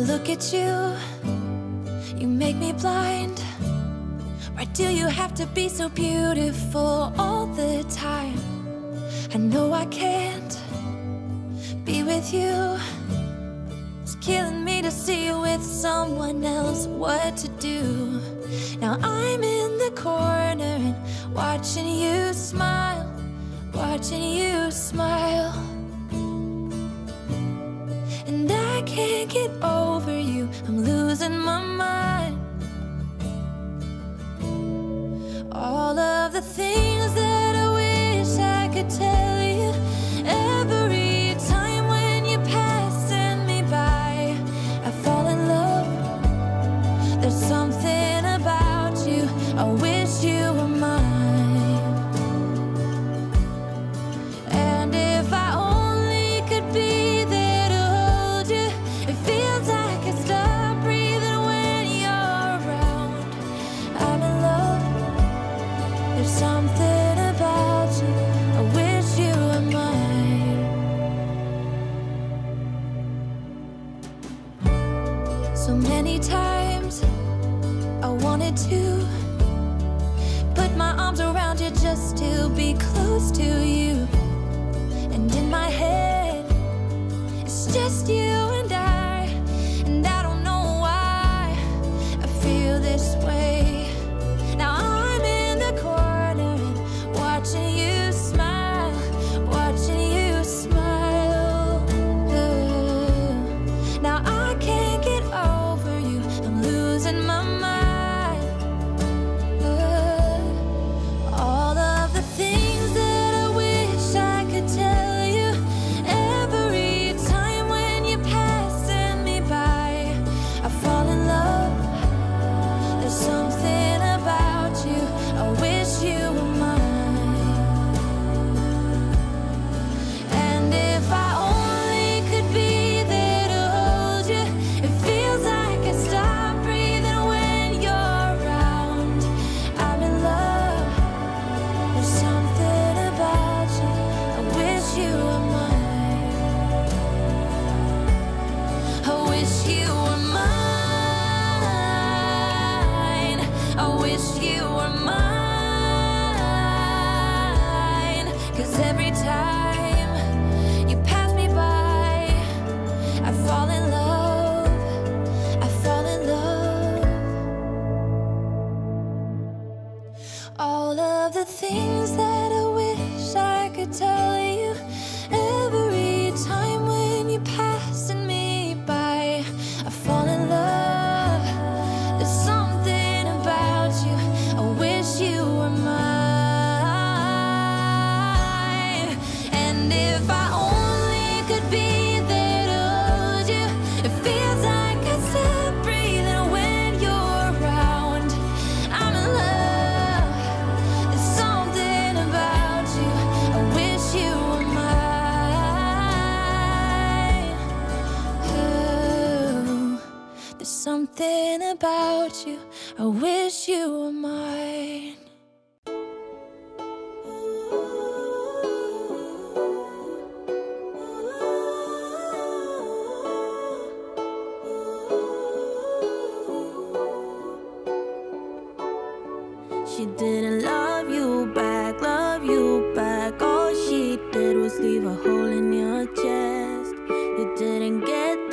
look at you, you make me blind. Why do you have to be so beautiful all the time? I know I can't be with you. It's killing me to see you with someone else. What to do? Now I'm in the corner and watching you smile, watching you smile. can't get over you. I'm losing my mind. All of the things that leave a hole in your chest. You didn't get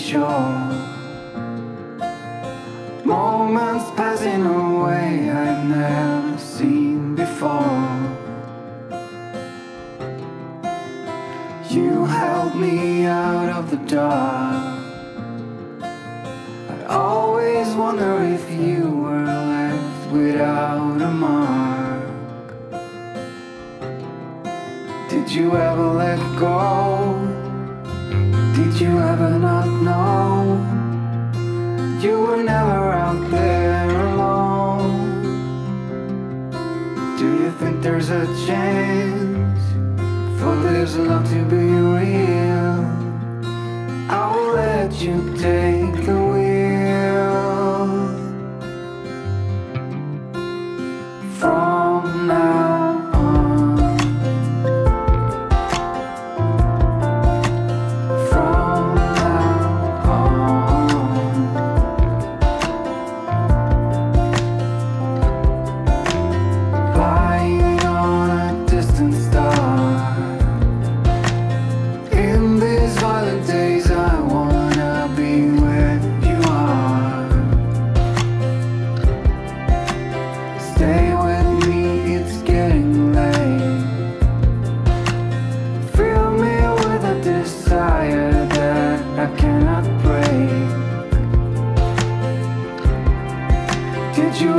sure.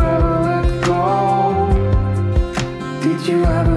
Did you ever let go? Did you ever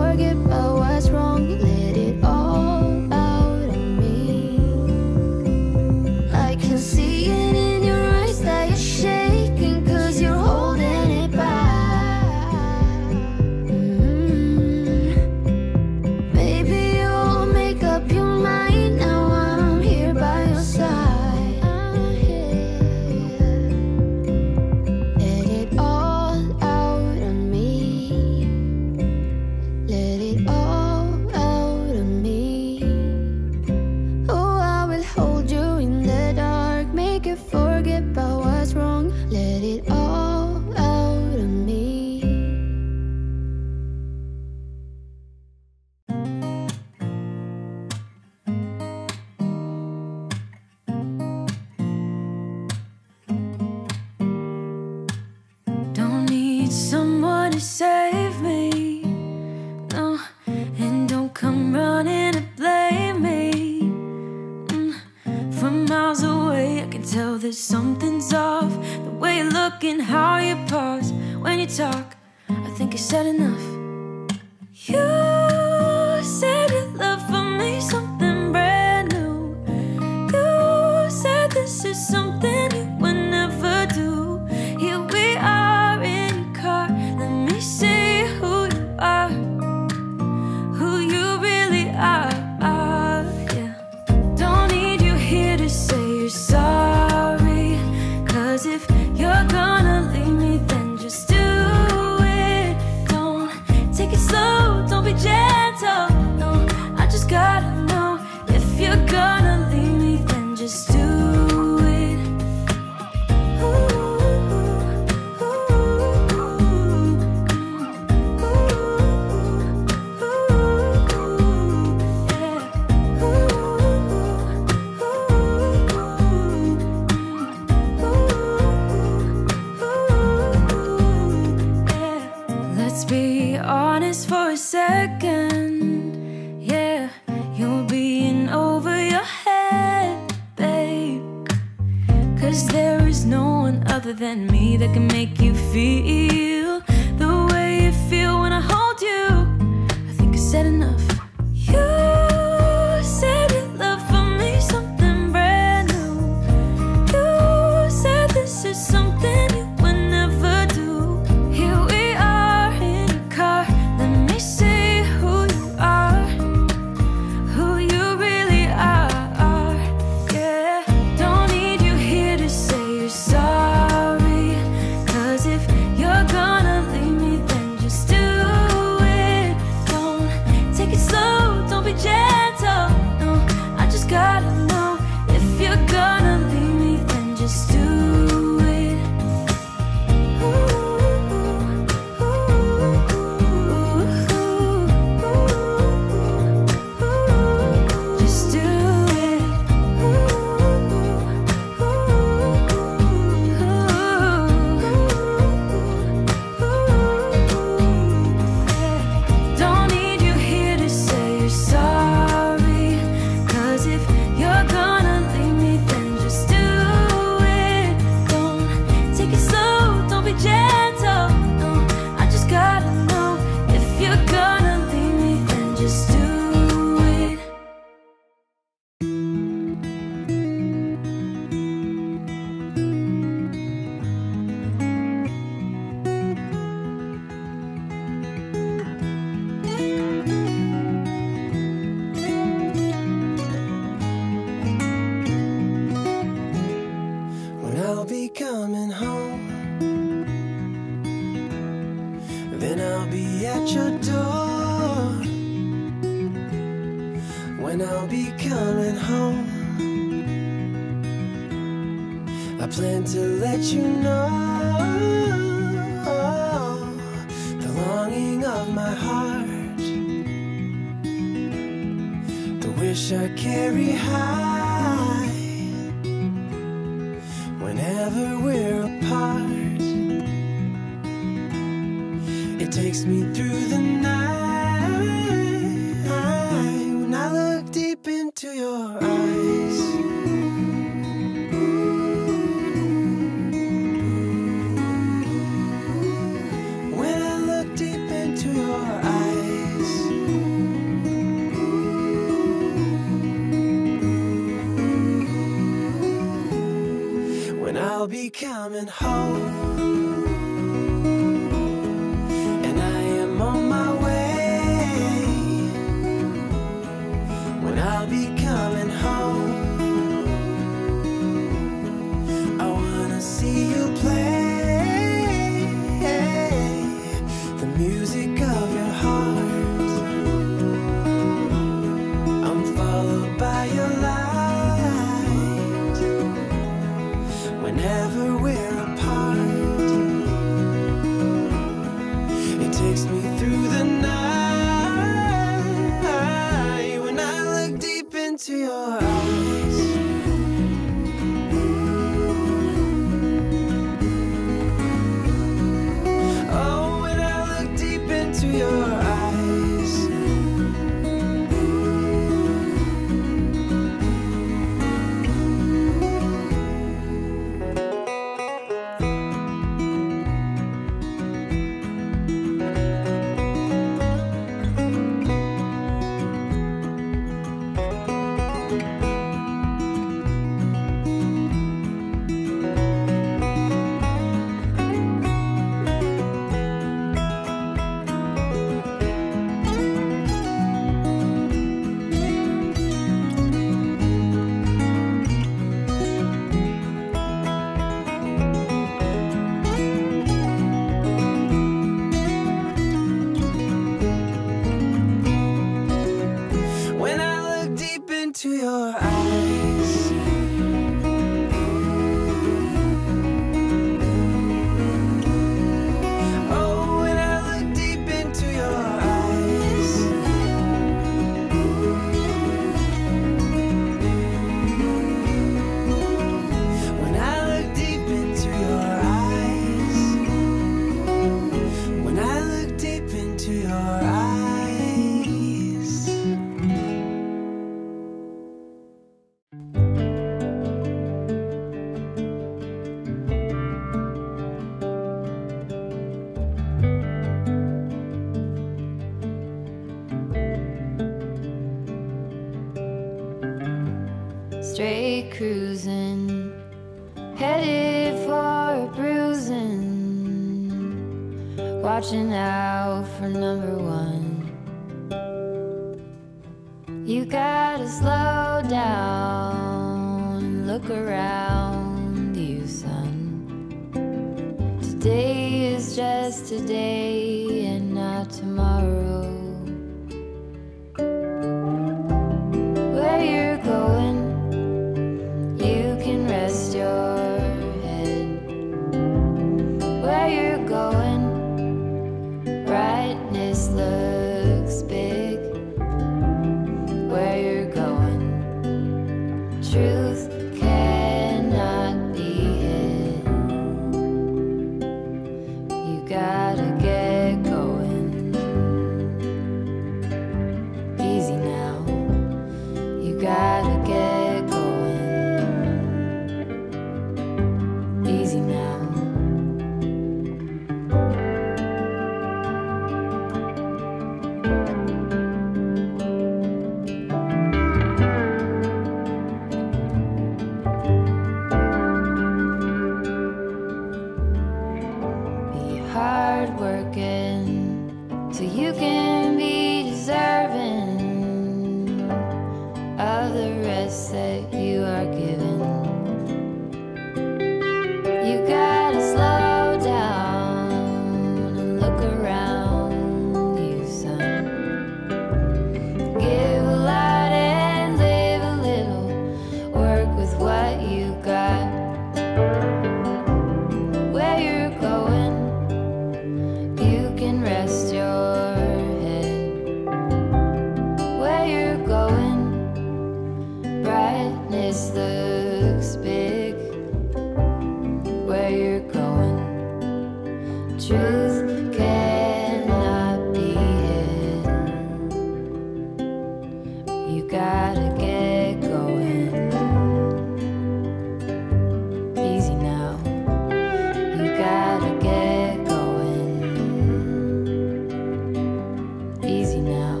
now.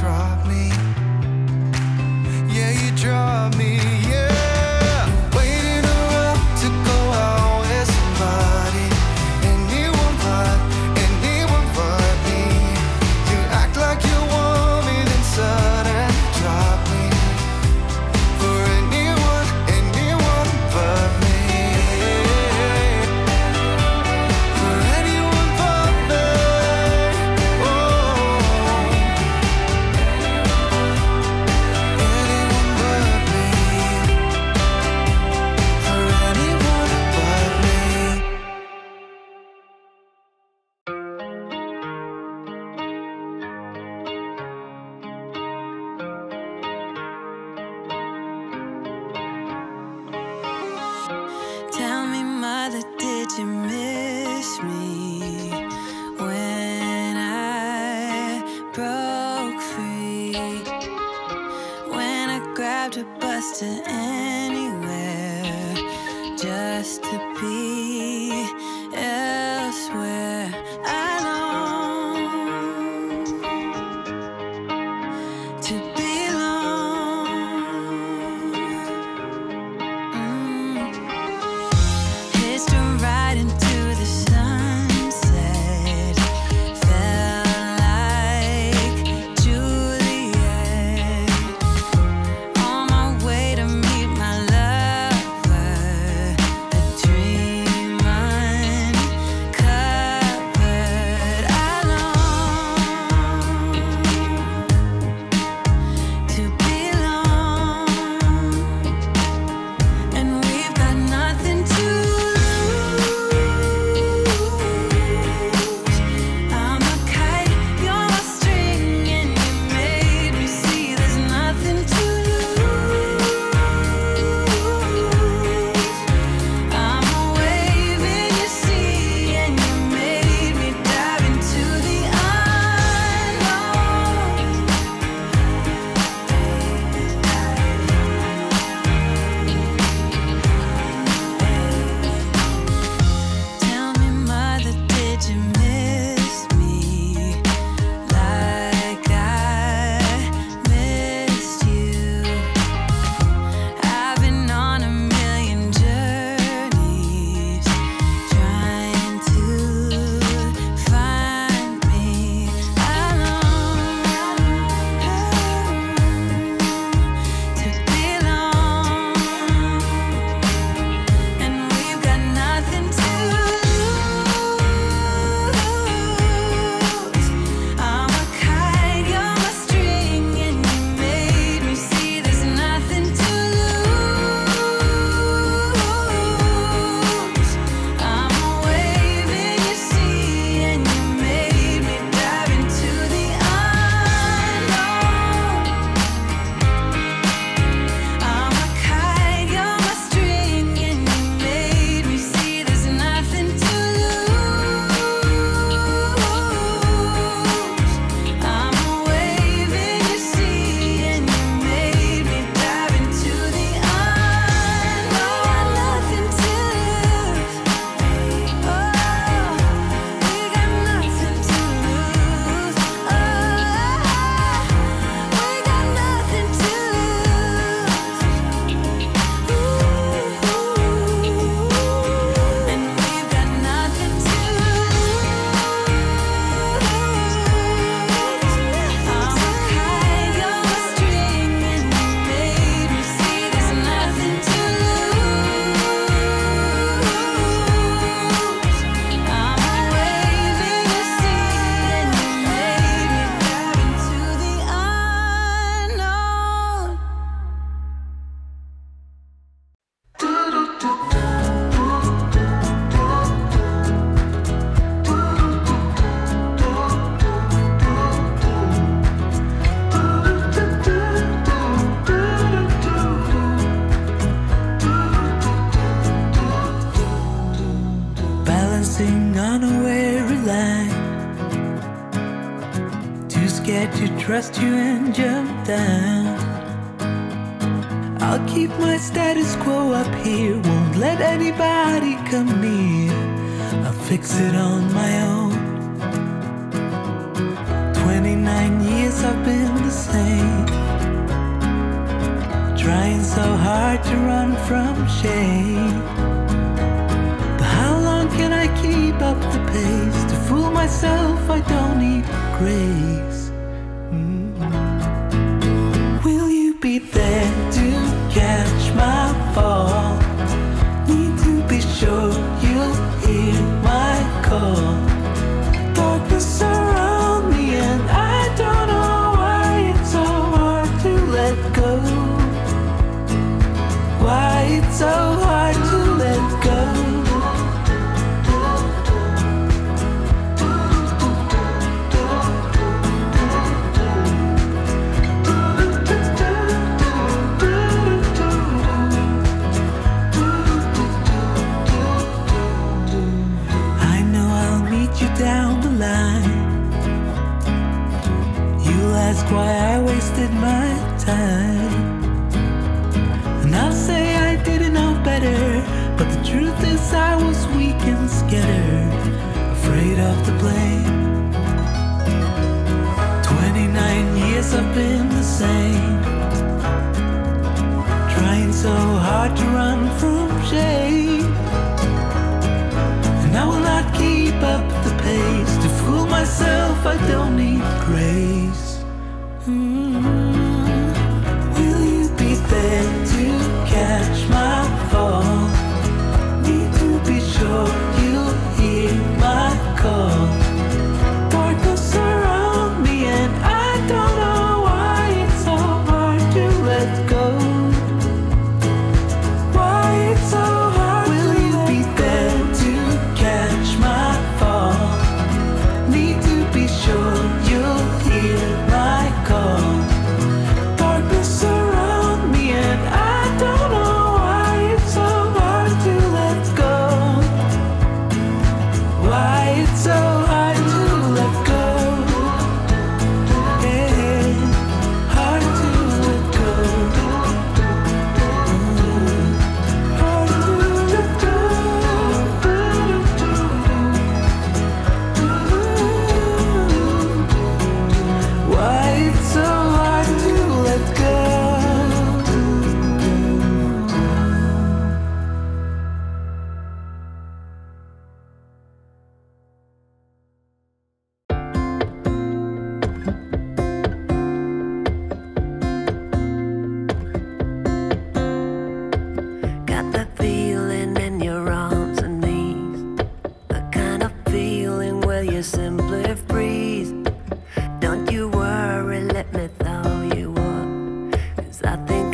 Drop me. time. And I'll say I didn't know better, but the truth is I was weak and scattered, afraid of the blame. 29 years I've been the same, trying so hard to run from shame. And I will not keep up the pace to fool myself, I don't need grace. Mm -hmm. call.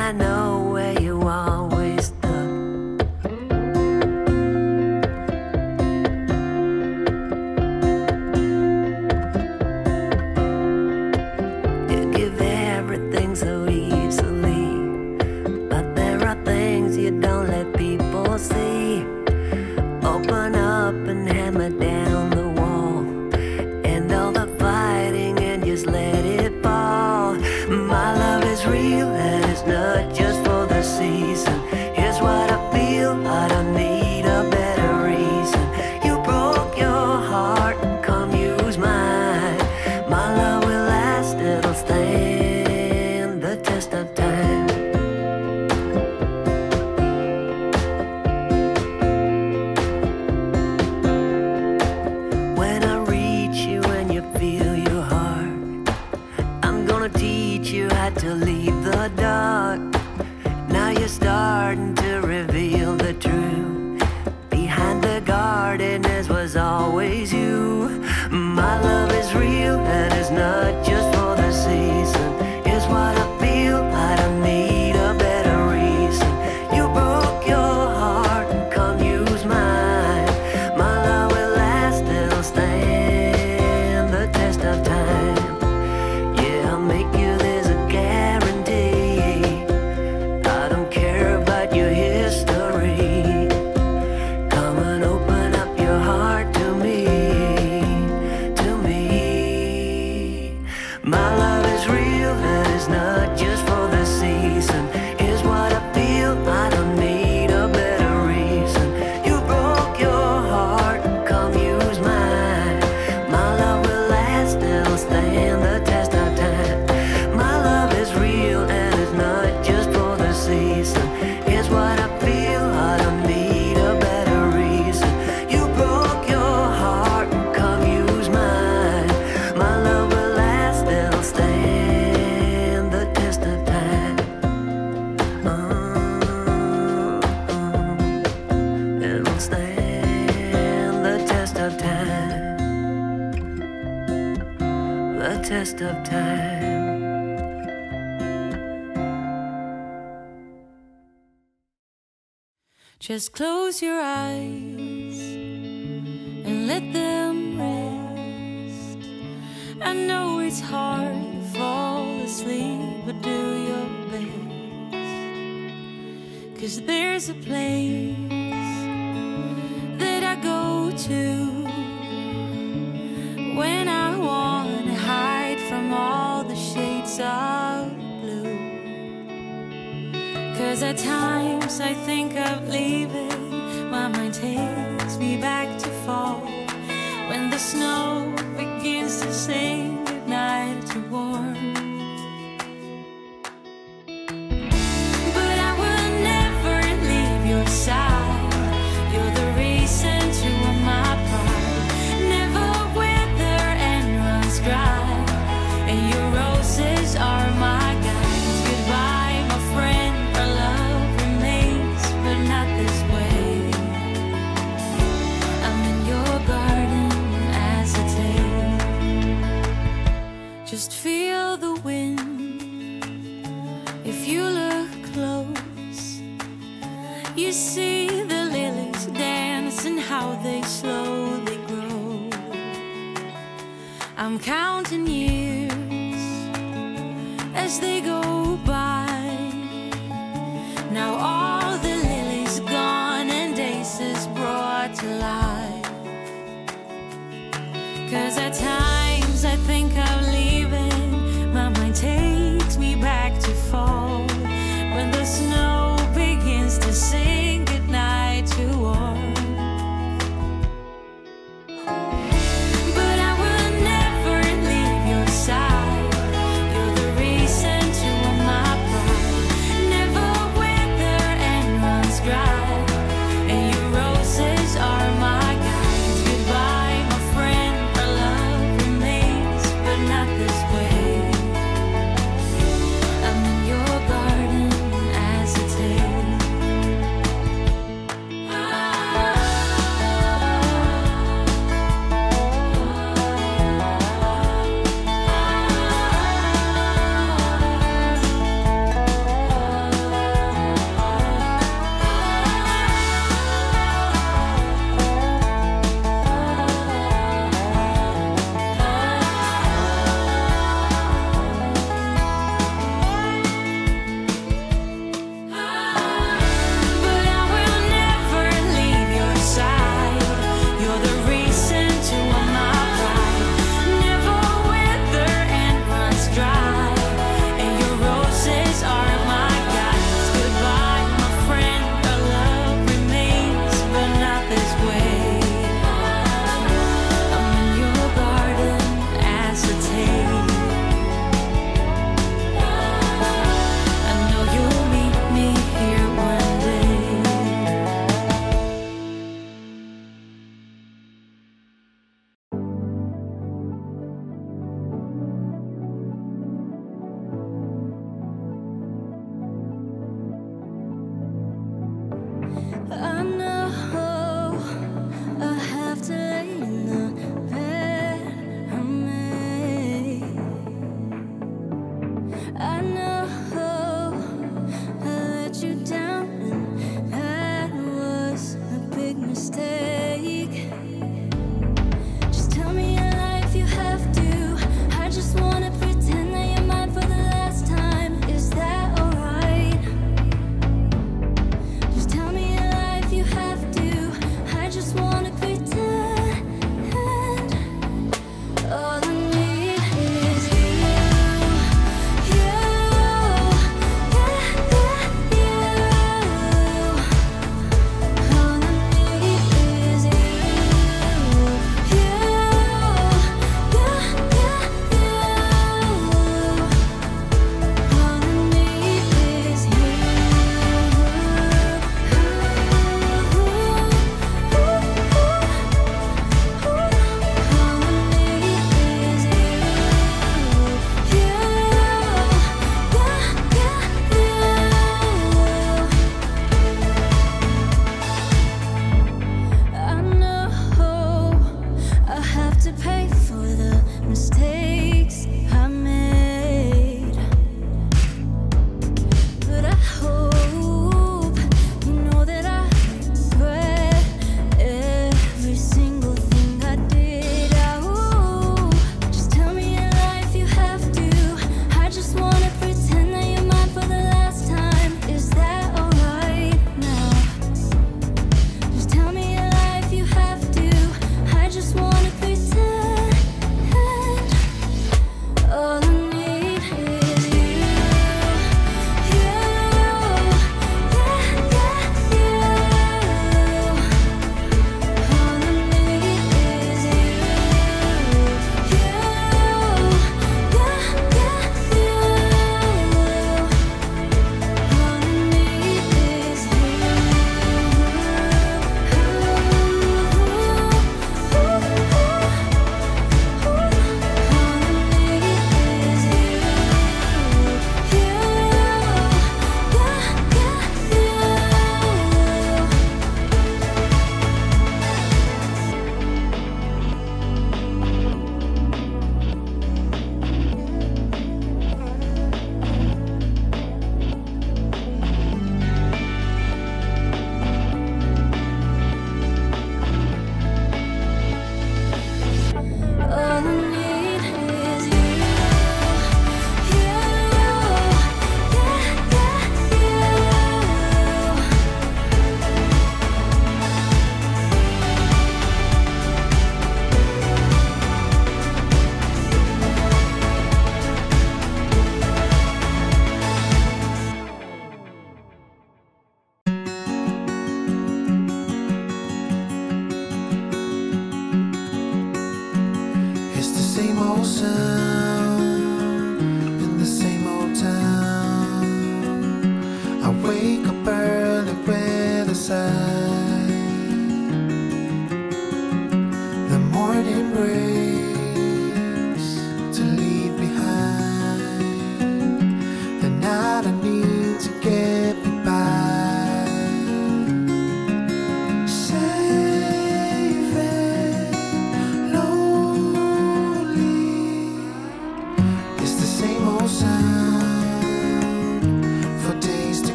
I know what I Just close your eyes and let them rest. I know it's hard to fall asleep, but do your best. Cause there's a place that I go to when I want to hide from all the shades of blue. Cause at times I think of leaving.